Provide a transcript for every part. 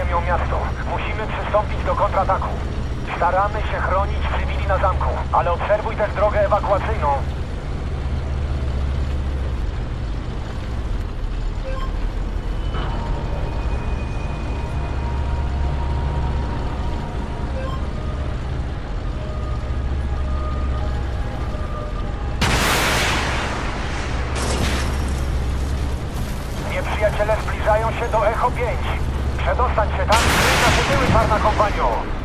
ziemią miasto. Musimy przystąpić do kontrataku. Staramy się chronić cywili na zamku, ale obserwuj też drogę ewakuacyjną. Nieprzyjaciele zbliżają się do Echo 5. Przedostań się tam nasze tyły, czarna kompanio.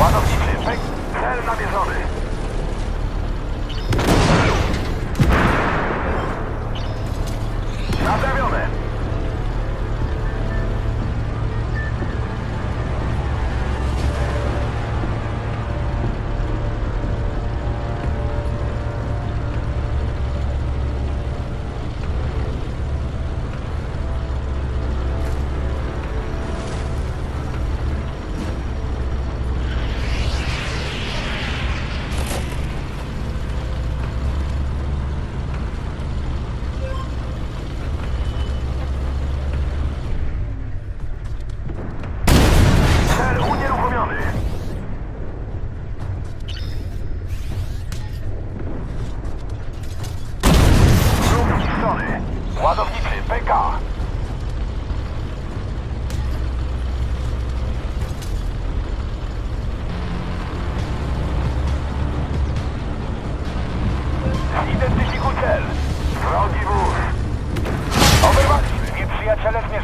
Ładowniczy PK. Cel namierzony.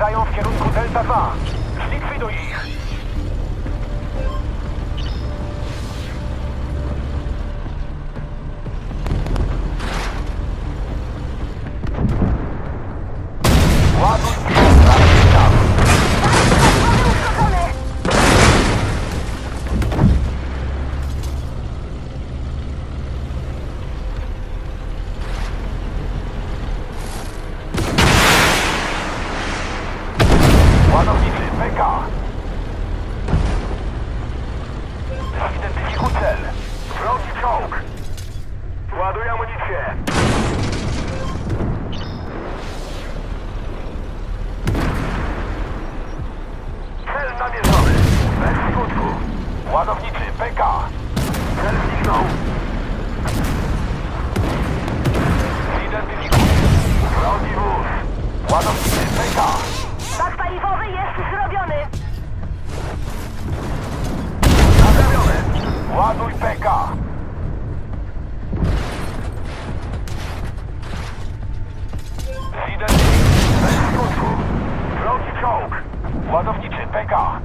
Zmierzają w kierunku Delta 2. Zlikwiduj ich. Namierzony. Bez skutku. Ładowniczy PK. Cel zniknął. Zidentyfikuj. Wrogi wóz. Ładowniczy PK. Ładowniczy PK.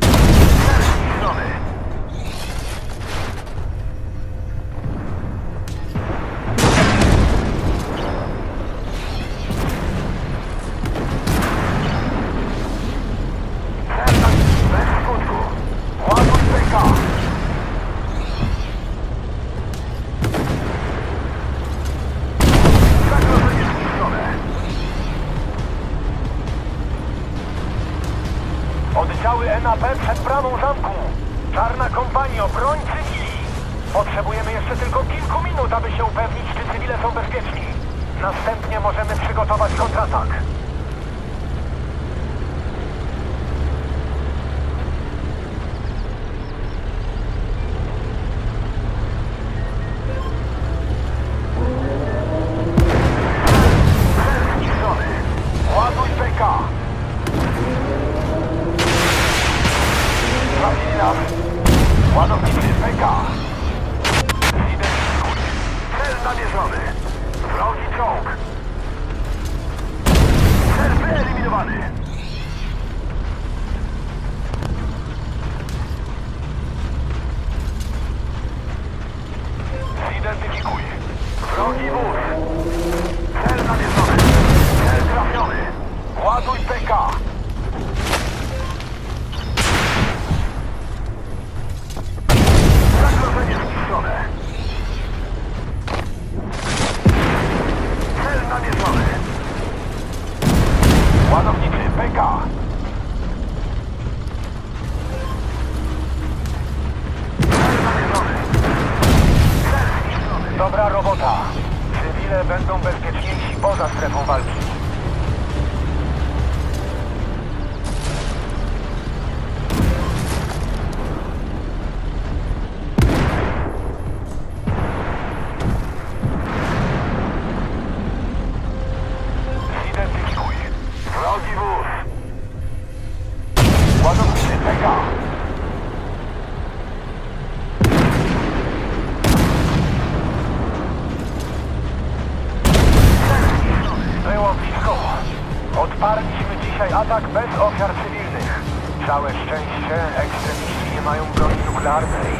Cel. Oddziały NAP przed bramą zamku. Czarna kompanio, broń cywili. Potrzebujemy jeszcze tylko kilku minut, aby się upewnić, czy cywile są bezpieczni. Następnie możemy przygotować kontratak. Ładowniczy PK. Cel namierzony. Wrogi czołg. Cel wyeliminowany. Będą bezpieczniejsi poza strefą walki. Odparliśmy dzisiaj atak bez ofiar cywilnych. Całe szczęście ekstremiści nie mają broni nuklearnej.